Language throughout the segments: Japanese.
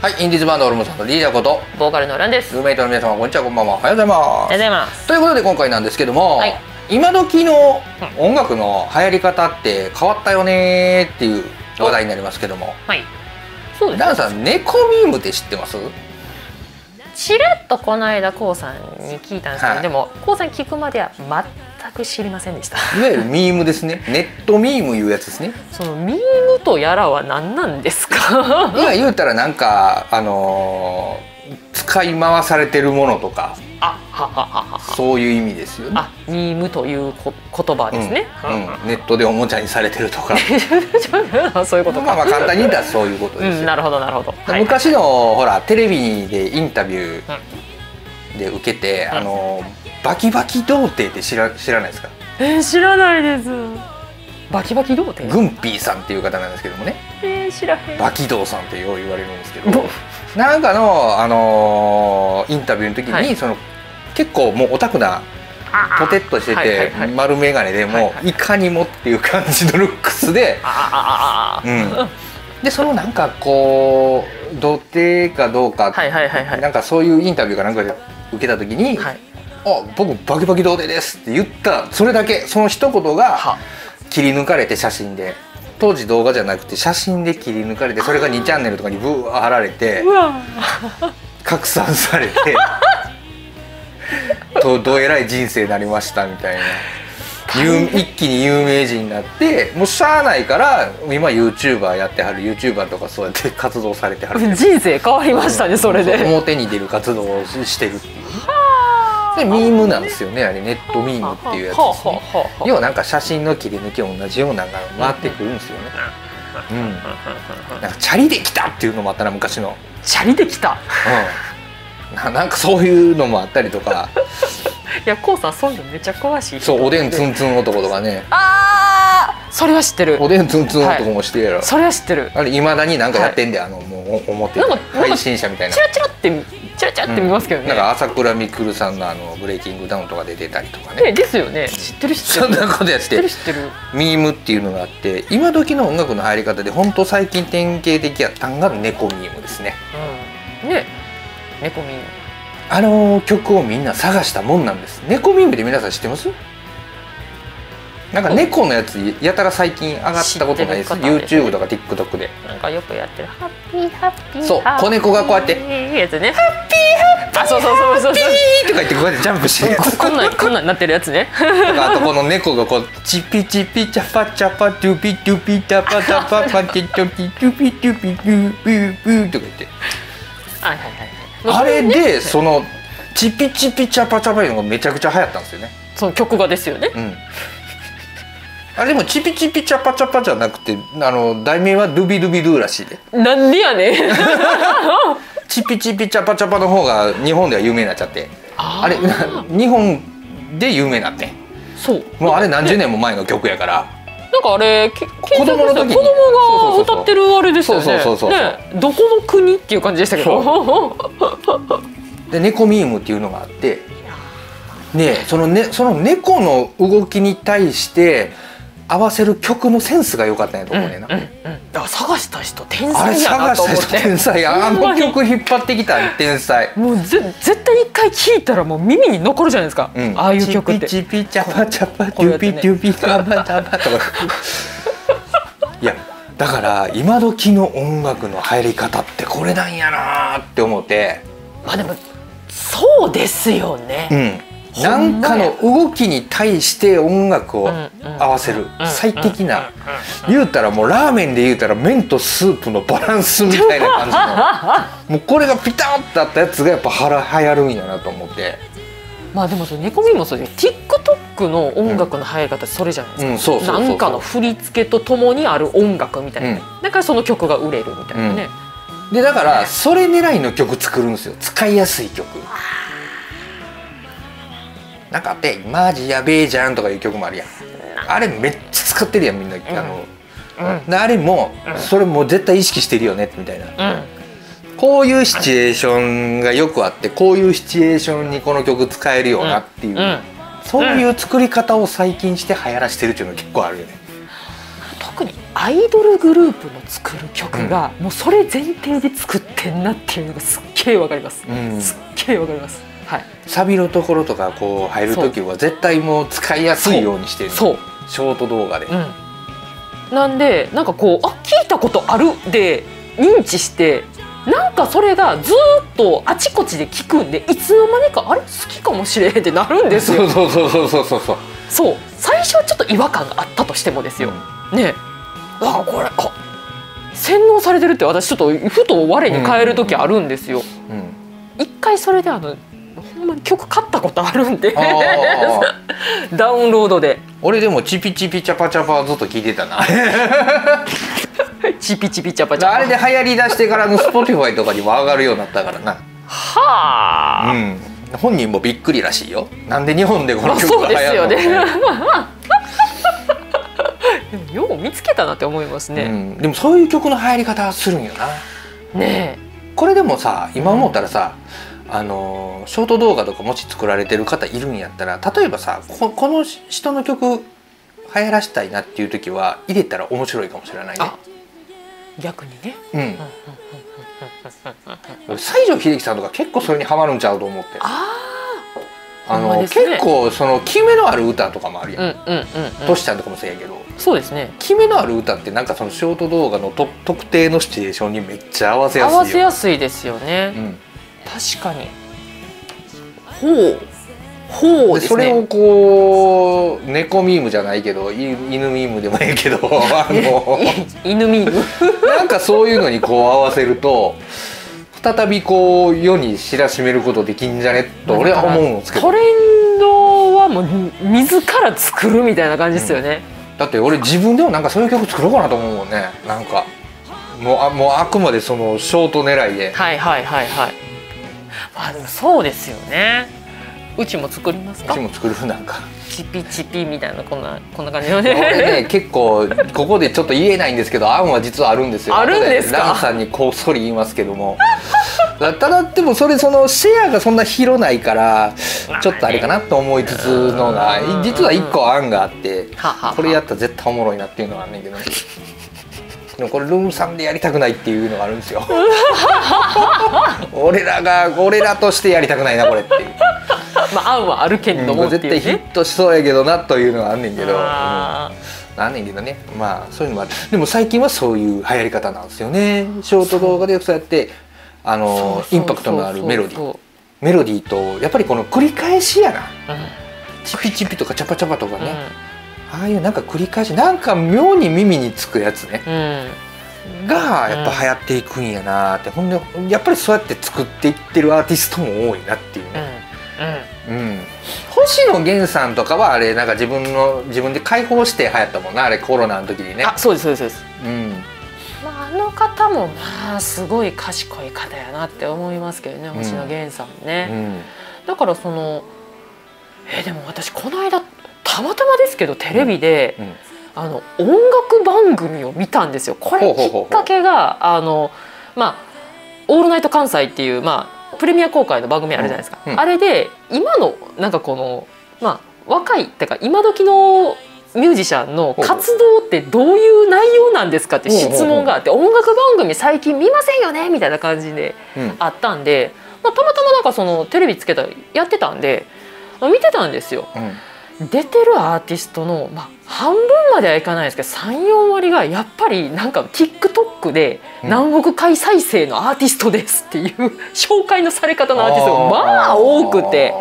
はい、インディーズバンドオルモさんのリーダーことボーカルのランです。ルーメイトの皆様こんにちはこんばんはおはようございおはようまございます。すということで今回なんですけども、はい今時の音楽の流行り方って変わったよねーっていう話題になりますけどもはい。そうです。ダンさん猫ミームって知ってます？ちらっとこの間こうさんに聞いたんですけど、はいでもこうさん聞くまでは全く知りませんでした。いわゆるミームですねネットミームいうやつですねそのミームとやらは何なんですか？今言うたらなんかあのー使い回されてるものとかあ、はははは。そういう意味ですよねあ、ミームというこ言葉ですね。うんうんネットでおもちゃにされてるとかうん そういうことか。まあまあ簡単に言ったらそういうことですよ、うん、なるほどなるほど。はい昔のほらテレビでインタビューで受けて、うんあのバキバキ童貞って知ら知らないですか？えー、知らないです。バキバキ童貞？グンピーさんっていう方なんですけどもねえー、知らへん。バキ童さんってよう言われるんですけぼどなんかの、あのーインタビューの時に、はいその結構もうオタクなポテッとしてて、はいはいはい丸眼鏡でも、はいはいいかにもっていう感じのルックスで。うん、でそのなんかこう童貞かどうか、はいはいはいはい。なんかそういうインタビューかなんかで受けた時に「はい。あ僕バキバキ童貞です」って言ったそれだけその一言がは。切り抜かれて写真で当時動画じゃなくて写真で切り抜かれてそれが2チャンネルとかにブワー貼られて。拡散されて とどえらい人生になりましたみたいな。有一気に有名人になってもうしゃあないから今 YouTuber やってはる YouTuber とかそうやって活動されてはる人生変わりましたねそれで。表に出る活動をしてるっていうでミームなんですよねあれネットミームっていうやつですね。要はなんか写真の切り抜き同じようなのが回ってくるんですよね。うん。なんかチャリできたっていうのもあったな昔の。チャリできた。うん。ななんかそういうのもあったりとか。いやこうさんそういうのめっちゃ詳しい人。そうおでんツンツン男とかね。ああ。それは知ってる。お。でんツンツン男もしてるやろ、それは知ってる。あれいまだになんかやってんで、あのもう表配信者みたいな。チラチラってチラチラって見ますけどね。なんか朝倉未来さんのあのブレイキングダウンとかで出たりとかねねですよね。知ってる知ってる。そんなことやっ知ってるて知ってる。ミームっていうのがあって今時の音楽の入り方で本当最近典型的やったんが猫ミームですねうん。ね。猫ミーム。あの曲をみんな探したもんなんです猫ミームで皆さん知ってます？なんか猫のやつやたら最近上がったことないですですね YouTube とか TikTok でなんかよくやってるハッピーハッピー。そう子猫がこうやってやつね。ハッピーハッピー。あそうそうそうそうそう。ピーとか言ってこうやってジャンプしてるやつここんなんこんなんなってるやつね。あとこの猫がこうチピチピチャパチャパトゥピトゥピタパタパパティトピトゥピトゥピトゥピューピューとか言ってはいはいはい。あれねでそのチピチピチャパチャパいうのがめちゃくちゃ流行ったんですよね。その曲がですよね。うん。あれでもチピチピチャパチャパじゃなくてあの題名はドゥビドゥビドゥらしいで。なんでやねん。チピチピチャパチャパの方が日本では有名になっちゃって。ああれな日本で有名になってん。そう。もうあれ何十年も前の曲やから。なんかあれけ子供の時に子供が歌ってるあれですよね。そうそうそうそうねどこの国っていう感じでしたけど。で猫ミームっていうのがあって。ねそのねその猫の動きに対して合わせる曲のセンスが良かったんやと思うねんな。うんうん。だから探した人天才やな探した人と思って。天才 あの曲引っ張ってきた天才。もうぜ絶対一回聞いたらもう耳に残るじゃないですか。うんああいう曲って。チピチピチャパチャパこうやってねトゥピトゥピカバタバとかいやだから今時の音楽の入り方ってこれなんやなーって思ってまあでもそうですよね。うんほなんんまやかの動きに対して音楽を合わせる。うん最適な。言うたらもうラーメンで言うたら麺とスープのバランスみたいな感じの。もうこれがピタッとあったやつがやっぱはら流行るんやなと思って。まあでもそれ猫耳もそうで TikTok の音楽の入り方それじゃないですか、うんそうそうそうそう。なんかの振り付けとともにある音楽みたいな、うん。だからその曲が売れるみたいなね、でだからそれ狙いの曲作るんですよ。使いやすい曲なんかあって「マジやべえじゃん」とかいう曲もあるやん。あれめっちゃ使ってるやんみんな、あのうん。であれも、うん。それもう絶対意識してるよねみたいな。うん。こういうシチュエーションがよくあってこういうシチュエーションにこの曲使えるよなっていう、うん。そういう作り方を最近して流行らしてるっていうの結構あるよね。特にアイドルグループの作る曲が、もうそれ前提で作ってんなっていうのがすっげえわかります、うん。すっげえわかりますはい、サビのところとかこう入る時は絶対もう使いやすいようにしてる。そう。ショート動画で、うん、なんでなんかこうあ聞いたことあるで認知してなんかそれがずっとあちこちで聞くんでいつの間にかあれ好きかもしれへんってなるんですよ。そうそうそうそうそうそう。そう。最初はちょっと違和感があったとしてもですよ、うん、ねあこれあ洗脳されてるって私ちょっとふと我に返る時あるんですよ、うん、うん、一回それであの曲買ったことあるんで。ダウンロードで。俺でもチピチピチャパチャパはずっと聞いてたな。チピチピチャパチャパ。あれで流行りだしてからの Spotify とかにも上がるようになったからな。はあ、うん。本人もびっくりらしいよ。なんで日本でこの曲が流行ですよるのねでもよう見つけたなって思いますうね、ん、でもそういう曲の流行り方するんよな。ねこれでもさ今思ったらさ、あのショート動画とかもし作られてる方いるんやったら例えばさここの人の曲流行らしたいなっていう時は入れたら面白いかもしれないね。逆にね。うん、俺 西城秀樹さんとか結構それにハマるんちゃうと思って。ああの、ね。結構その決めのある歌とかもあるやん、あうんうんうん、うん、トシちゃんとかもそうやけど。そうですね。決めのある歌ってなんかそのショート動画のと特定のシチュエーションにめっちゃ合わせやすいよ合わせやすいですよね、うん確かに。ほう。ほうでですね。それをこう猫ミームじゃないけどい犬ミームでもいいけど あの犬ミーム？なんかそういうのにこう合わせると再びこう世に知らしめることできんじゃねと俺は思うんですけど。トレンドはもう自ら作るみたいな感じですよね、だって俺自分でもなんかそういう曲作ろうかなと思うもんね。なんか。もうあもうあくまでそのショート狙いで。はいはいはいはいまあでもそうですよね。うちも作りますか？うちも作るなんか。チピチピみたいなこんなこんな感じの俺ねね結構ここでちょっと言えないんですけど案は実はあるんですよ。あるんですか？後ランさんにこっそり言いますけども。だただでもそれそのシェアがそんな広ないからちょっとあれかなと思いつつのがうん。実は一個案があってははは。これやったら絶対おもろいなっていうのがあんねんけど。ねでもこれルームさんでやりたくないっていうのがあるんですよ。俺らが俺らとしてやりたくないなこれっていう、まあ案はあるけれどもう絶対ヒッねトしそうやけどなというのがあんねんけど、うん。あなんねんけどね。まあそういうのもある。でも最近はそういう流行り方なんですよね。ショート動画でよくそうやってあーのインパクトのあるメロディー。メロディーとやっぱりこの繰り返しやな。そうそうチピチピとかチャパチャパとかうん。ね、ああいうなんか繰り返しなんか妙に耳につくやつね。うん。がやっぱ流行っていくんやなって、ほんでやっぱりそうやって作っていってるアーティストも多いなっていううん。ね、うん。うん。星野源さんとかはあれなんか自分の自分で解放して流行ったもんなあれコロナの時にね。あそうですそうですそうです。うん。まあ、あの方もまあすごい賢い方やなって思いますけどね星野源さんもうね、ん。だからそのえでも私この間たまたまですけどテレビで、うん。あの音楽番組を見たんですよ。これきっかけがあのまあ「オールナイト関西」っていうまあプレミア公開の番組あるじゃないですか、うん。うん。あれで今のなんかこのまあ若いってか今時のミュージシャンの活動ってどういう内容なんですかって質問があって音楽番組最近見ませんよねみたいな感じでうん。あったんで、まあ、たまたまなんかそのテレビつけたやってたんでまあ見てたんですよ。うん出てるアーティストの、まあ、半分まではいかないですけど34割がやっぱりなんか TikTok でうん。何億回再生のアーティストですっていう 紹介のされ方のアーティストがまあ多くて。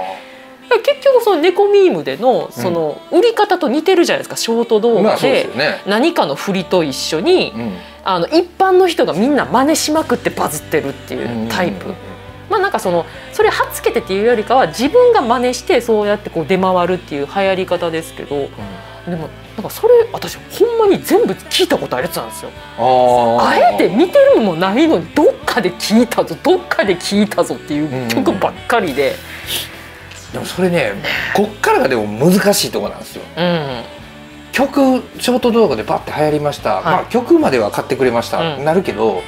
結局その猫ミームでのその売り方と似てるじゃないですかショート動画で。何かの振りと一緒にうん。あの一般の人がみんな真似しまくってバズってるっていうタイプ。まあなんかそのそれはっつけてっていうよりかは自分が真似してそうやってこう出回るっていう流行り方ですけどでもなんかそれ私ほんまに全部聞いたことあるやつなんですよ。ああえて見てるもないのにどっかで聞いたぞどっかで聞いたぞっていう曲ばっかりで、でもそれねこっからがでも難しいところなんですよ。うん、曲ショート動画でバッて流行りました、はい。まあ曲までは買ってくれました、うん。なるけど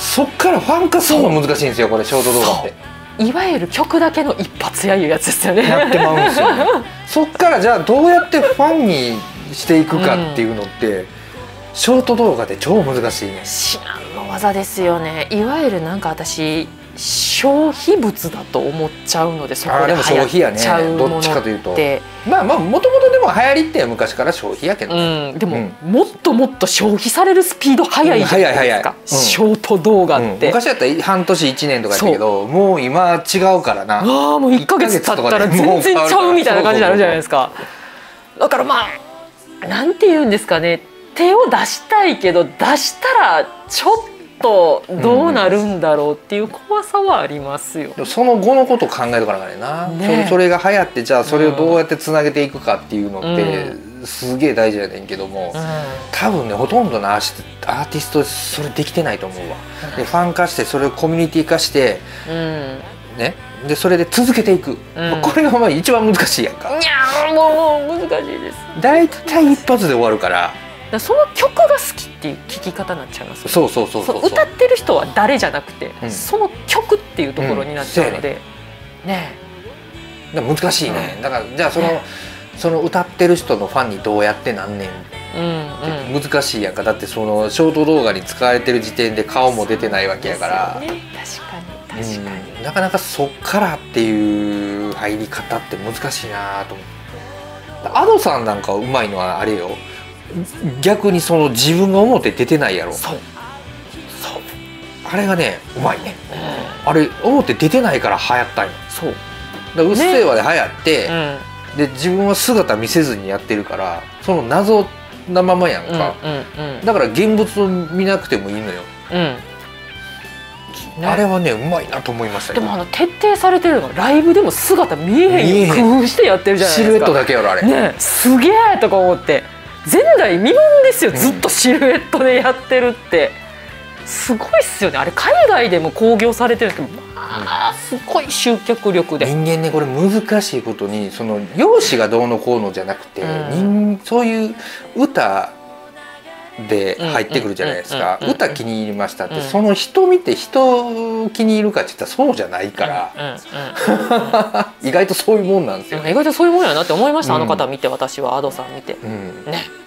そっからファン化するの難しいんですよこれショート動画って。いわゆる曲だけの一発やいうやつですよね。やってまうんですよ、ね、そっからじゃあどうやってファンにしていくかっていうのって、ショート動画で超難しいね。至難の技ですよね。いわゆるなんか私消費物だと思っちゃうのでそこでも消費やね。どっちかというと。まあまあもともとでも流行りって昔から消費やけど、うん、でも、うん、もっともっと消費されるスピード速いじゃないですか、うん、ショート動画って、昔やったら半年1年とかやったけどもう今違うからな。ああもう1か月経ったら全然ちゃうみたいな感じになるじゃないですか。だからまあなんて言うんですかね。手を出したいけど出したらちょっととどうなるんだろうっていう怖さはありますよ、うん、その後のことを考えるからな、ね、それそれが流行ってじゃあそれをどうやってつなげていくかっていうのって、すげえ大事やねんけども、うん、多分ねほとんどのアーティストそれできてないと思うわ。でファン化してそれをコミュニティ化して、うん、ね。でそれで続けていく、うん、これがまあ一番難しいやんか。いやもう難しいです。大体一発で終わるから。その曲が好きっていう聞き方になっちゃいます、そうそうそうそう歌ってる人は誰じゃなくて、うん、その曲っていうところになっちゃうので、うん、ね。え難しいね、だからじゃあその、ね、その歌ってる人のファンにどうやってなんねんって難しいやんか。だってそのショート動画に使われてる時点で顔も出てないわけやから、ね、確かに確かに、うん、なかなかそっからっていう入り方って難しいなと思って。アドさんなんかうまいのはあれよ逆にその自分が思って出てないやろ。そう。そう。あれがねうまいね、うん、あれ思って出てないから流行ったんよそう。だうっせぇわで流行って、ねうん、で自分は姿見せずにやってるからその謎なままやんか、うんうんうん、だから現物を見なくてもいいのよ、うん。ね、あれはねうまいなと思いましたでもあの徹底されてるのがライブでも姿見えへんよ工夫してやってるじゃないですか。シルエットだけやろあれ。ねすげえとか思って前代未聞ですよ、ずっとシルエットでやってるって。すごいっすよね。あれ海外でも興行されてるんですけどまあすごい集客力で。人間ねこれ難しいことにその容姿がどうのこうのじゃなくて、うん、そういう歌で入ってくるじゃないですか。歌気に入りましたって、うん、その人見て人気に入るかって言ったらそうじゃないから、意外とそういうもんなんですよ、ね、意外とそういうもんやなって思いました、あの方見て私は。Ado さん見て、ね。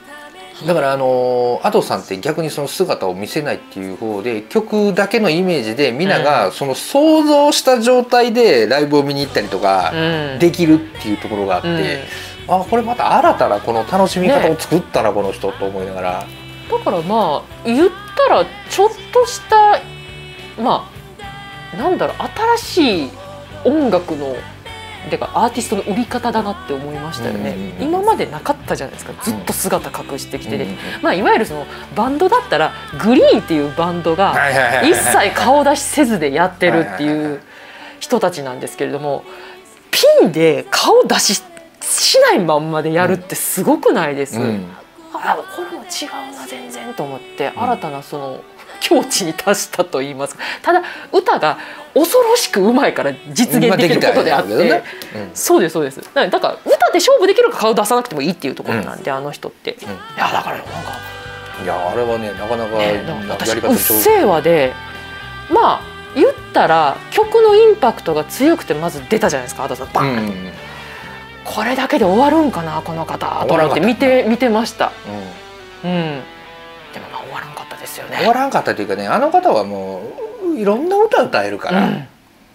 だからあの Ado さんって逆にその姿を見せないっていう方で曲だけのイメージでみんながその想像した状態でライブを見に行ったりとかできるっていうところがあって、あこれまた新たなこの楽しみ方を作ったな、この人と思いながら。だからまあ言ったらちょっとしたまあなんだろう新しい音楽のてかアーティストの売り方だなって思いましたよね、今までなかったじゃないですか。ずっと姿隠してきてで、まあ、いわゆるそのバンドだったらグリーンっていうバンドが一切顔出しせずでやってるっていう人たちなんですけれどもピンで顔出ししないまんまでやるってすごくないです、うんあこれも違うな全然と思って新たなその 境地に達したと言いますか。ただ歌が恐ろしくうまいから実現できることであって、ね。うん、そうですそうです。だから歌で勝負できるか顔出さなくてもいいっていうところなん。で、うん、あの人って、うん、いやだからなんかいやあれはねなかなかやり方うっせぇわでまあ言ったら曲のインパクトが強くてまず出たじゃないですかあさん。バーンと。これだけで終わるんかなこの方。と思って見て見てました、うん、うん、でもまあ終わらんかったですよね。終わらんかったというかねあの方はもういろんな歌歌えるから、うん、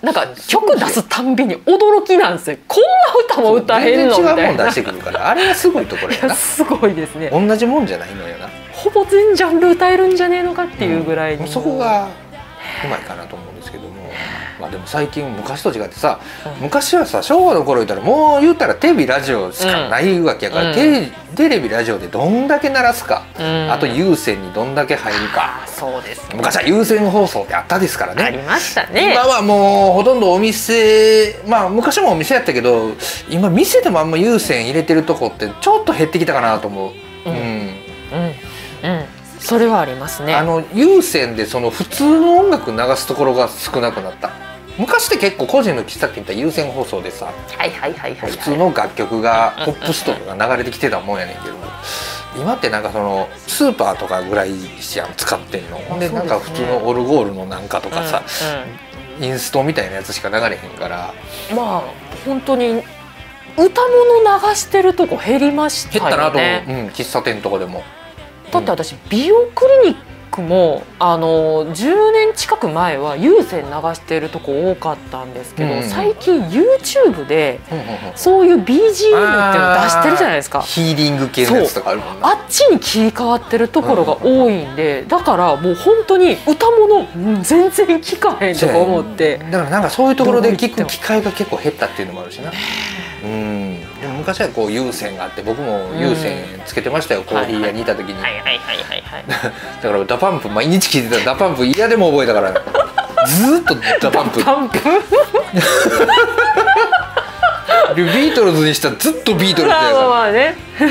なんか曲出すたんびに驚きなんですよ。こんな歌も歌えんのみたいな。違うもん出してくるからあれがすごいところやな。すごいですね。同じもんじゃないのよな。ほぼ全ジャンル歌えるんじゃねえのかっていうぐらいに、うん、そこがうまいかなと思うまあでも最近昔と違ってさ、うん、昔はさ昭和の頃言ったらもう言ったらテレビラジオしかないわけやから、うん、テレテレビラジオでどんだけ鳴らすか、うん、あと有線にどんだけ入るか。そうです、ね、昔は有線放送ってあったですからね。ありましたね。今はもうほとんどお店まあ昔もお店やったけど今店でもあんま有線入れてるとこってちょっと減ってきたかなと思う。うん、うん。うん。それはありますね。あの有線でその普通の音楽流すところが少なくなった昔って結構個人の喫茶店って有線放送でさ普通の楽曲がポップスとかが流れてきてたもんやねんけど今ってなんかそのスーパーとかぐらいしや使ってんの。ほんでなんか普通のオルゴールのなんかとかさ、インストみたいなやつしか流れへんから。まあ本当に歌物流してるとこ減りましたよね。減ったなと思う、うん、喫茶店とかでも。だって私美容クリニックもあの10年近く前は有線流してるとこ多かったんですけど、うんうん最近 YouTube でそういう BGM っていうの出してるじゃないですか。ヒーリング系のやつとかあるもんな。あっちに切り替わってるところが多いんでだからもう本当に歌物うん全然聞かへんとか思って。だからなんかそういうところで聞く機会が結構減ったっていうのもあるしな。うんでも昔はこう有線があって僕も有線つけてましたよ、コーヒー屋にいた時に、だから DA PUMP 毎日聞いてたら DA PUMP 嫌でも覚えたから ずーっと DA PUMP。パンプ？で ビートルズにしたらずっとビートルズまあまあまあね。で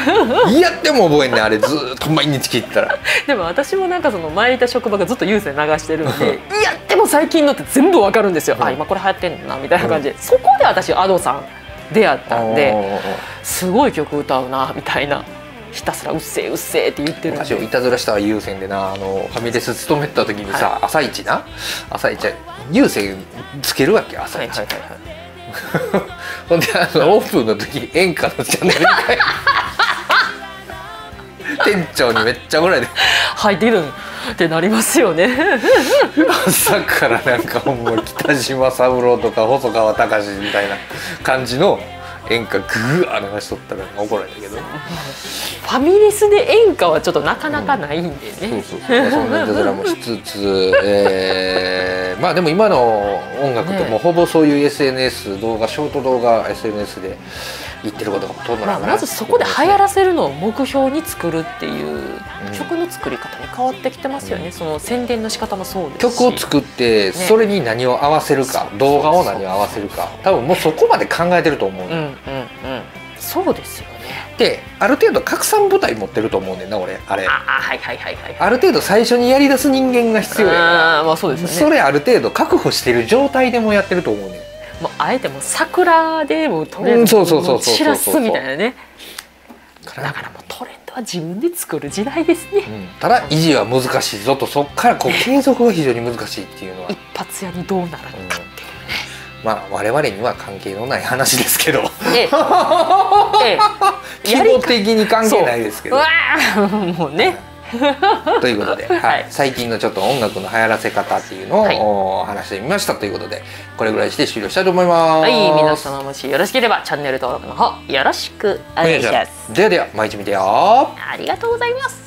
嫌でも覚えんねんあれずーっと毎日聞いてたら。でも私もなんかその前いた職場がずっと有線流してるんでいやでも最近のって全部わかるんですよ、うんあ今これ流行ってんだなみたいな感じで、そこで私 Ado さん出会ったんですごい曲歌うなみたいな。ひたすら「うっせえうっせえ」って言ってるんで。昔をいたずらした優先でなあのファミレス勤めてた時にさ、朝一な？朝一優先つけるわけよ朝一、はいはいはいはい。ほんであのオープンの時に演歌のチャンネル 店長にめっちゃ怒られて。入ってきるってなりますよね。朝からなんかほんま北島三郎とか細川たかしみたいな感じの演歌グワー流しとったら怒られたけど。ファミレスで演歌はちょっとなかなかないんでそうね、そうそうそんないたずらもしつつ、えー まあでも今の音楽ってねもうほぼそういう SNS 動画ショート動画 SNS で言ってることがほとんどまあ、なのかな。まずそこで流行らせるのを目標に作るっていううん。曲の作り方に変わってきてますよね、うん。その宣伝の仕方もそうですし。曲を作ってそれに何を合わせるか、そう動画を何を合わせるか多分もうそこまで考えてると思う、うんうんうん。そうですよね。である程度拡散部隊持ってると思うねんな俺あれ。ああはいはいはいはい。ある程度最初にやり出す人間が必要やかあーまあそうですよね。らそれある程度確保してる状態でもやってると思うねんもうあえてもう桜でもうとりあえずうんそうそうそうそうそう散らすみたいなね。だからもうトレンドは自分で作る時代ですね。うん。ただ維持は難しいぞとそこからこう継続が非常に難しいっていうのは。一発屋にどうなるのかっていうね、まあ我々には関係のない話ですけど。ええ。ええ。規模的に関係ないですけど。うわーもうね ということで、はい。はい。最近のちょっと音楽の流行らせ方っていうのを、はい。お話してみましたということでこれぐらいして終了したいと思います。はい。皆様もしよろしければチャンネル登録の方よろしくお願いします。ではでは毎日見てよ。ありがとうございます